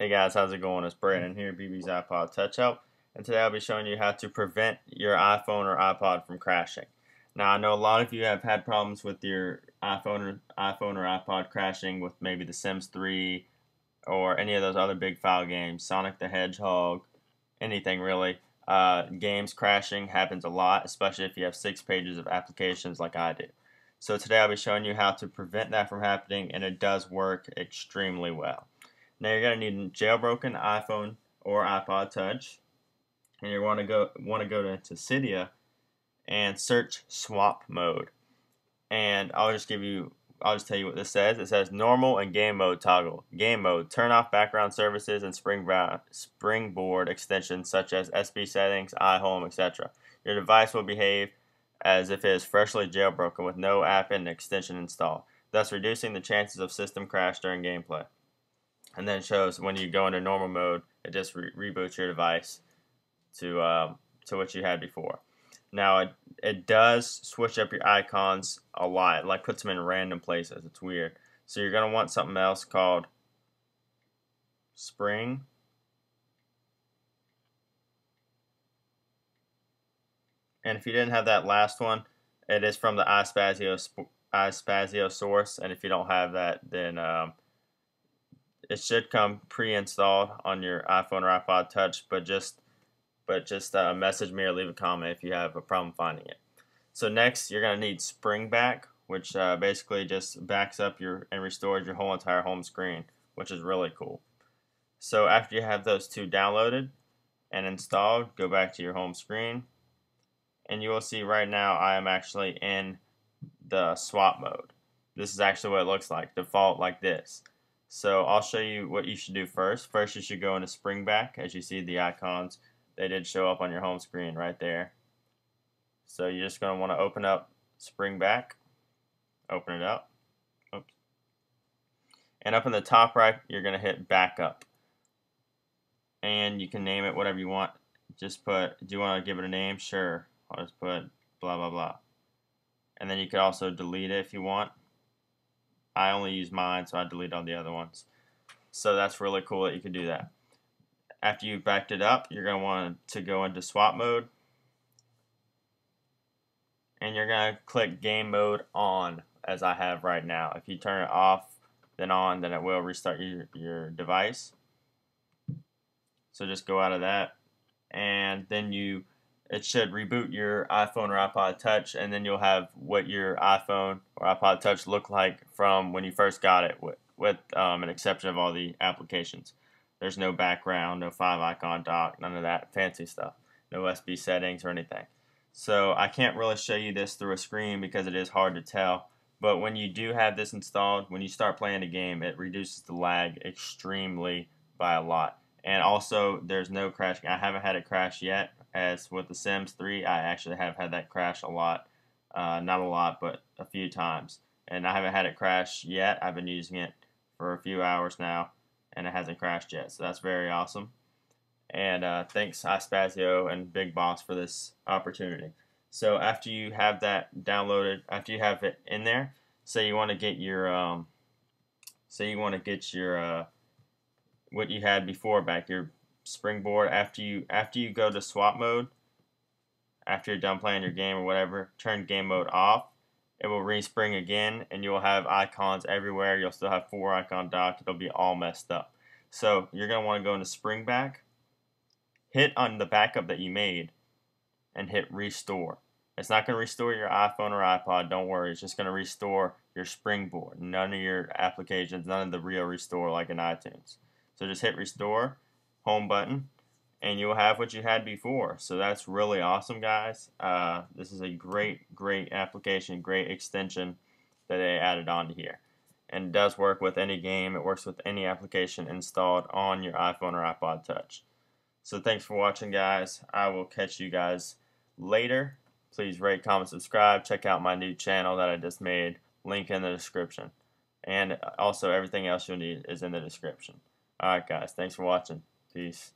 Hey guys, how's it going? It's Brandon here, BB's iPod Touch Help, and today I'll be showing you how to prevent your iPhone or iPod from crashing. Now, I know a lot of you have had problems with your iPhone or iPhone or iPod crashing with maybe The Sims 3 or any of those other big file games, Sonic the Hedgehog, anything really. Uh, games crashing happens a lot, especially if you have six pages of applications like I do. So today I'll be showing you how to prevent that from happening, and it does work extremely well. Now you're going to need a jailbroken iPhone or iPod Touch, and you want to go want to go to Cydia and search swap mode. And I'll just give you I'll just tell you what this says. It says normal and game mode toggle. Game mode, turn off background services and springboard extensions such as SB settings, iHome, etc. Your device will behave as if it is freshly jailbroken with no app and extension installed, thus reducing the chances of system crash during gameplay and then shows when you go into normal mode, it just re reboots your device to uh, to what you had before. Now it it does switch up your icons a lot, like puts them in random places. It's weird. So you're gonna want something else called Spring. And if you didn't have that last one, it is from the iSpazio, iSpazio source. And if you don't have that, then um, it should come pre-installed on your iPhone or iPod Touch, but just but just uh, message me or leave a comment if you have a problem finding it. So next, you're going to need Springback, which uh, basically just backs up your and restores your whole entire home screen, which is really cool. So after you have those two downloaded and installed, go back to your home screen, and you will see right now I am actually in the swap mode. This is actually what it looks like, default like this. So I'll show you what you should do first. First you should go into Springback. As you see the icons, they did show up on your home screen right there. So you're just going to want to open up Springback. Open it up. Oops. And up in the top right, you're going to hit Backup. And you can name it whatever you want. Just put, do you want to give it a name? Sure. I'll just put blah, blah, blah. And then you could also delete it if you want. I only use mine, so I delete all the other ones. So that's really cool that you can do that. After you've backed it up, you're going to want to go into swap mode. And you're going to click game mode on, as I have right now. If you turn it off, then on, then it will restart your, your device. So just go out of that. And then you it should reboot your iPhone or iPod Touch, and then you'll have what your iPhone or iPod Touch looked like from when you first got it, with, with um, an exception of all the applications. There's no background, no five icon dock, none of that fancy stuff, no SB settings or anything. So I can't really show you this through a screen because it is hard to tell. But when you do have this installed, when you start playing a game, it reduces the lag extremely by a lot. And also, there's no crashing. I haven't had it crash yet, as with The Sims 3, I actually have had that crash a lot. Uh, not a lot, but a few times. And I haven't had it crash yet. I've been using it for a few hours now, and it hasn't crashed yet. So that's very awesome. And uh, thanks iSpazio and Big Boss for this opportunity. So after you have that downloaded, after you have it in there, say you want to get your, um, say you want to get your, uh, what you had before back, your springboard after you after you go to swap mode after you're done playing your game or whatever turn game mode off. It will respring again and you'll have icons everywhere. You'll still have four icon dock it'll be all messed up. So you're going to want to go into springback hit on the backup that you made and hit restore. It's not going to restore your iPhone or iPod don't worry. It's just going to restore your springboard. None of your applications none of the real restore like in iTunes so just hit restore home button and you'll have what you had before. So that's really awesome, guys. Uh, this is a great, great application, great extension that they added onto here. And it does work with any game. It works with any application installed on your iPhone or iPod Touch. So thanks for watching, guys. I will catch you guys later. Please rate, comment, subscribe. Check out my new channel that I just made. Link in the description. And also everything else you'll need is in the description. Alright, guys. Thanks for watching. Peace.